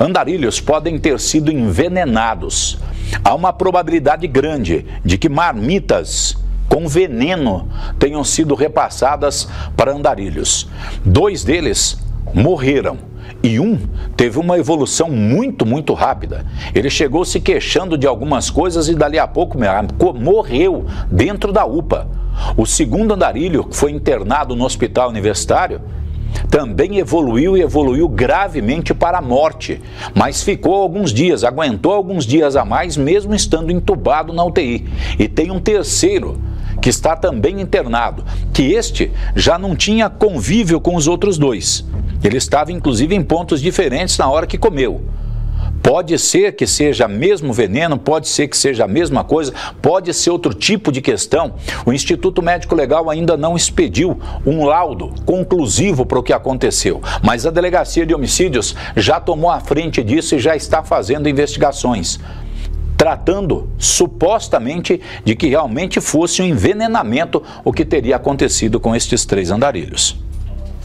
Andarilhos podem ter sido envenenados. Há uma probabilidade grande de que marmitas com veneno tenham sido repassadas para andarilhos. Dois deles morreram e um teve uma evolução muito, muito rápida. Ele chegou se queixando de algumas coisas e dali a pouco morreu dentro da UPA. O segundo andarilho, que foi internado no hospital universitário, também evoluiu e evoluiu gravemente para a morte, mas ficou alguns dias, aguentou alguns dias a mais, mesmo estando entubado na UTI. E tem um terceiro que está também internado, que este já não tinha convívio com os outros dois. Ele estava inclusive em pontos diferentes na hora que comeu. Pode ser que seja mesmo veneno, pode ser que seja a mesma coisa, pode ser outro tipo de questão. O Instituto Médico Legal ainda não expediu um laudo conclusivo para o que aconteceu, mas a Delegacia de Homicídios já tomou a frente disso e já está fazendo investigações tratando supostamente de que realmente fosse um envenenamento o que teria acontecido com estes três andarilhos.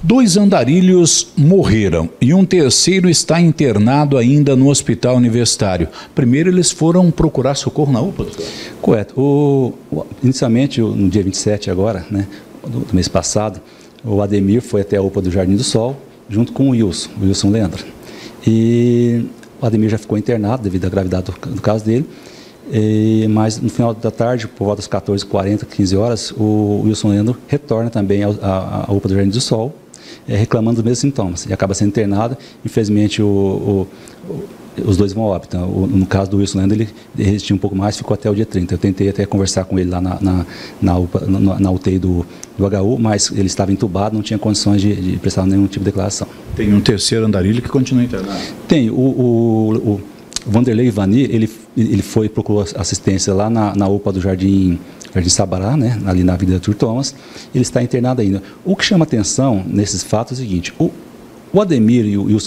Dois andarilhos morreram e um terceiro está internado ainda no hospital universitário. Primeiro eles foram procurar socorro na UPA, doutor? Correto. O, inicialmente, no dia 27 agora, né, do, do, mês passado, o Ademir foi até a UPA do Jardim do Sol, junto com o Wilson, o Wilson Leandro. E o Ademir já ficou internado devido à gravidade do, do caso dele. E, mas no final da tarde, por volta das 14h40, 15 horas, o Wilson Leandro retorna também à UPA do Jardim do Sol, é, reclamando dos mesmos sintomas. E acaba sendo internado. Infelizmente, o, o, os dois vão óbito. No caso do Wilson Lando, ele resistiu um pouco mais, ficou até o dia 30. Eu tentei até conversar com ele lá na, na, na, UPA, na, na UTI do, do HU, mas ele estava entubado, não tinha condições de, de prestar nenhum tipo de declaração. Tem um terceiro andarilho que continua internado? Tem. O, o, o Vanderlei Ivani, ele, ele foi procurou assistência lá na, na UPA do Jardim Jardim Sabará, né, ali na Avenida Arthur Thomas, ele está internado ainda. O que chama atenção nesses fatos é o seguinte, o, o Ademir e o, e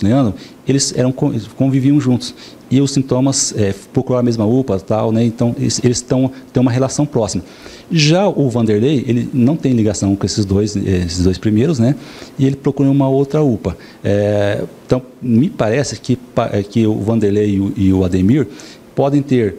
eles eram, conviviam juntos. E os sintomas é, procuraram a mesma UPA, tal, né? então eles, eles tão, têm uma relação próxima. Já o Vanderlei, ele não tem ligação com esses dois, esses dois primeiros, né? E ele procura uma outra UPA. É, então, me parece que, que o Vanderlei e o, e o Ademir podem ter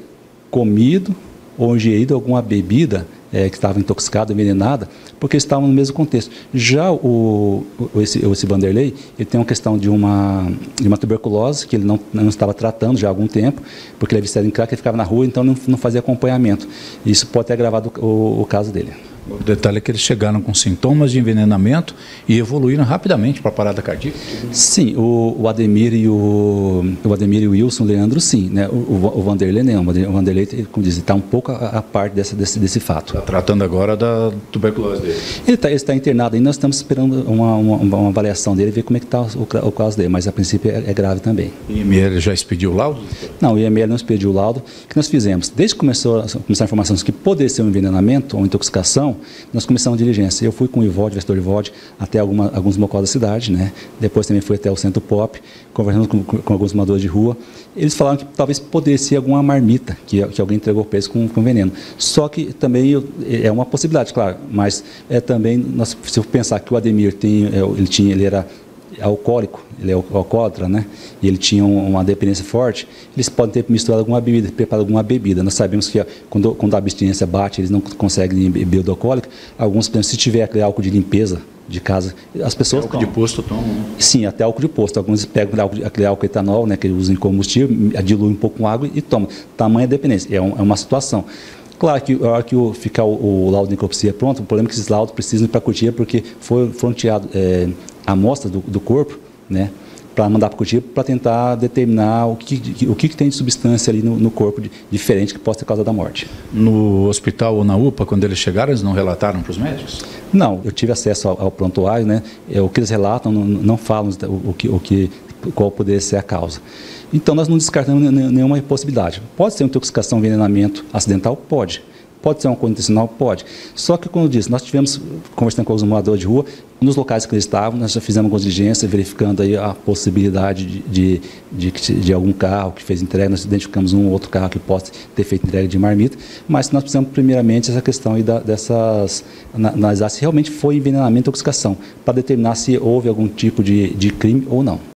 comido ou ingerido alguma bebida é, que estava intoxicada, envenenada, porque estavam no mesmo contexto. Já o, o esse, esse Vanderlei, ele tem uma questão de uma, de uma tuberculose que ele não, não estava tratando já há algum tempo, porque ele é viciado em crack, ele ficava na rua, então não, não fazia acompanhamento. Isso pode ter agravado o, o caso dele. O detalhe é que eles chegaram com sintomas de envenenamento e evoluíram rapidamente para a parada cardíaca. Sim, o, o, Ademir e o, o Ademir e o Wilson, Leandro, sim, né? O, o Vanderlei não. O Vanderlei, como diz, está um pouco a, a parte dessa, desse, desse fato. Está tratando agora da tuberculose dele. Ele está tá internado e nós estamos esperando uma, uma, uma, avaliação dele, ver como é que está o, o caso dele, mas a princípio é, é grave também. E o IML já expediu o laudo? Não, o IML não expediu o laudo. O que nós fizemos? Desde que começou, começaram informações que poderia ser um envenenamento ou intoxicação, nós começamos a diligência. Eu fui com o Ivode, vereador Ivode, até alguma, alguns locais da cidade, né? Depois também fui até o Centro Pop, conversando com, com, alguns moradores de rua. Eles falaram que talvez poderia ser alguma marmita que, que alguém entregou para eles com, com veneno. Só que também eu, é uma possibilidade, claro, mas é também, nós, se eu pensar que o Ademir tem, é, ele tinha, ele era alcoólico, ele é alcoólatra, né? E ele tinha uma dependência forte, eles podem ter misturado alguma bebida, preparado alguma bebida. Nós sabemos que quando, quando a abstinência bate, eles não conseguem beber do alcoólico. Alguns, se tiver aquele álcool de limpeza de casa, as pessoas até álcool tomam. de posto tomam. Né? Sim, até álcool de posto. Alguns pegam aquele álcool etanol, né, que eles usam em combustível, diluem um pouco com água e tomam. Tamanha dependência. É, um, é uma situação. Claro que a hora que o, ficar o, o laudo de necropsia pronto, o problema é que esses laudos precisam ir para a cutia porque foram, foram tirados é, amostras do, do corpo, né? Para mandar para o cutia para tentar determinar o que, o que, tem de substância ali no, no corpo de, diferente que possa ter causado a morte. No hospital ou na UPA, quando eles chegaram, eles não relataram para os médicos? Não, eu tive acesso ao, ao prontuário, né? É, o que eles relatam não, não falam o, o, que, o que, qual poderia ser a causa. Então nós não descartamos nenhuma possibilidade. Pode ser uma intoxicação, envenenamento acidental? Pode. Pode ser um acordo intencional? Pode. Só que, como eu disse, nós tivemos, conversando com os moradores de rua, nos locais que eles estavam, nós já fizemos algumas diligências, verificando aí a possibilidade de, de, de, de, algum carro que fez entrega, nós identificamos um ou outro carro que possa ter feito entrega de marmita, mas nós precisamos, primeiramente, essa questão aí da, dessas, analisar se realmente foi envenenamento ou intoxicação, para determinar se houve algum tipo de, de crime ou não.